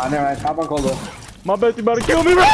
i'm I top on Cold My bestie about to kill me, bro!